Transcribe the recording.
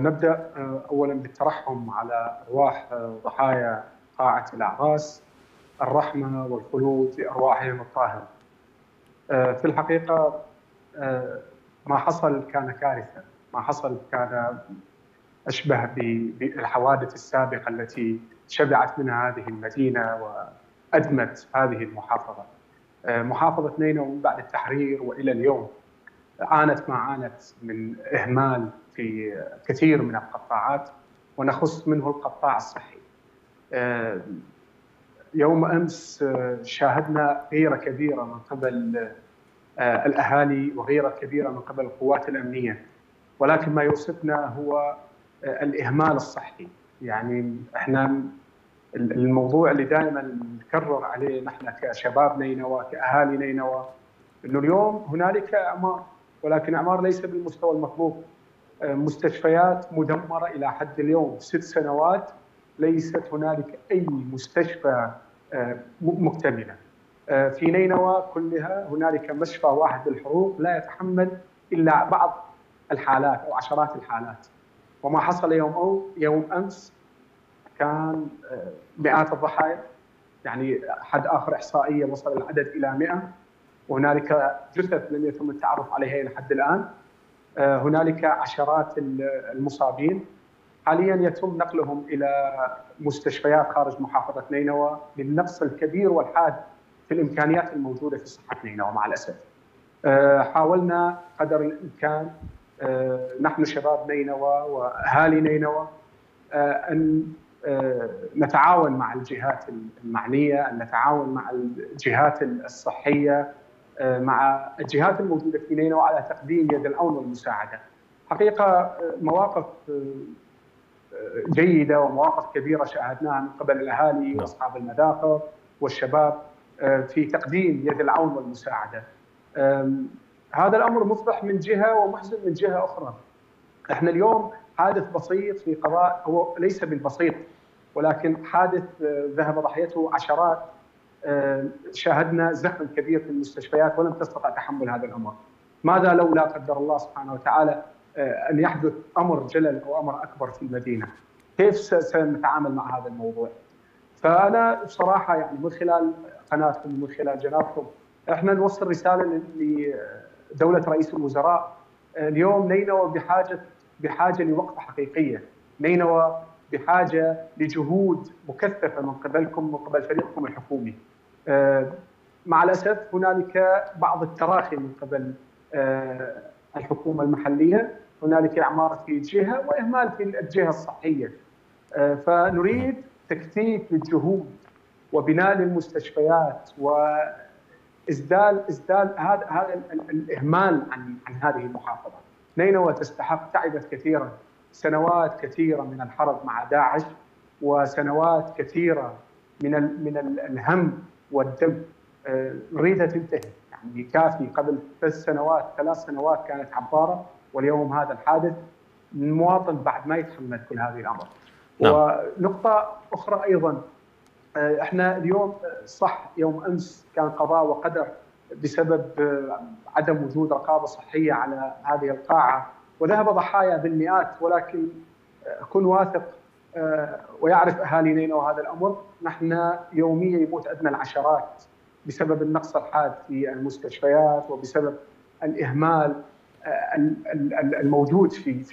نبدأ أولا بالترحم على أرواح ضحايا قاعة الأعراس الرحمة والخلود لأرواحهم الطاهرة. في الحقيقة ما حصل كان كارثة ما حصل كان أشبه بالحوادث السابقة التي شبعت منها هذه المدينة وأدمت هذه المحافظة. محافظة نينوى بعد التحرير وإلى اليوم عانت ما عانت من إهمال في كثير من القطاعات ونخص منه القطاع الصحي. يوم أمس شاهدنا غيرة كبيرة من قبل الأهالي وغيرة كبيرة من قبل القوات الأمنية. ولكن ما يؤسفنا هو الإهمال الصحي. يعني إحنا الموضوع اللي دائما نكرر عليه نحن كشباب نينوى كاهالي نينوى إنه اليوم هنالك أعمار ولكن أعمار ليس بالمستوى المطلوب. مستشفيات مدمرة إلى حد اليوم ست سنوات ليست هنالك أي مستشفى مكتملة. في نينوى كلها هنالك مشفى واحد للحروق لا يتحمل إلا بعض الحالات أو عشرات الحالات. وما حصل يوم أو يوم أمس كان مئات الضحايا يعني حد آخر إحصائية وصل العدد إلى 100 وهنالك جثث لم يتم التعرف عليها إلى حد الآن. هنالك عشرات المصابين حاليا يتم نقلهم إلى مستشفيات خارج محافظة نينوى للنقص الكبير والحاد في الإمكانيات الموجودة في صحة نينوى مع الأسف. حاولنا قدر الإمكان نحن شباب نينوى وأهالي نينوى أن نتعاون مع الجهات المعنية، أن نتعاون مع الجهات الصحية مع الجهات الموجوده في نينوى على تقديم يد العون والمساعدة. حقيقة مواقف جيدة ومواقف كبيرة شاهدناها من قبل الأهالي وأصحاب المداخل والشباب في تقديم يد العون والمساعدة. هذا الأمر مفرح من جهة ومحزن من جهة أخرى. إحنا اليوم حادث بسيط في قضاء هو ليس بالبسيط ولكن حادث ذهب ضحيته عشرات شاهدنا زخم كبير في المستشفيات ولم تستطع تحمل هذا الامر. ماذا لو لا قدر الله سبحانه وتعالى أن يحدث أمر جلل أو أمر أكبر في المدينة؟ كيف سنتعامل مع هذا الموضوع؟ فأنا بصراحة يعني من خلال قناتكم ومن خلال جنابكم إحنا نوصل رسالة لدولة رئيس الوزراء اليوم نينوى بحاجه بحاجة لوقفة حقيقية، نينوى بحاجة لجهود مكثفة من قبلكم من قبل فريقكم الحكومي. مع الأسف هنالك بعض التراخي من قبل الحكومة المحلية، هنالك إعمار في جهة وإهمال في الجهة الصحية. فنريد تكثيف للجهود وبناء للمستشفيات وإزدال إزدال هذا هذا الإهمال عن عن هذه المحافظة. نينوى تستحق تعبت كثيرا سنوات كثيرة من الحرب مع داعش وسنوات كثيرة من ال من ال الهم والدم. نريدها تنتهي. يعني كافي. قبل ثلاث سنوات ثلاث سنوات كانت عبارة واليوم هذا الحادث المواطن بعد ما يتحمل كل هذه الامر. نعم. ونقطة أخرى أيضا. إحنا اليوم صح يوم أمس كان قضاء وقدر بسبب عدم وجود رقابة صحية على هذه القاعة. وذهب ضحايا بالمئات ولكن كن واثق ويعرف اهالي نينوى هذا الأمر. نحن يوميا يموت ادنى العشرات بسبب النقص الحاد في المستشفيات وبسبب الإهمال الموجود في